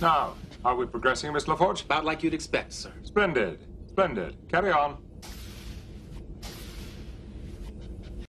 Now, are we progressing, Miss LaForge? About like you'd expect, sir. Splendid. Splendid. Carry on.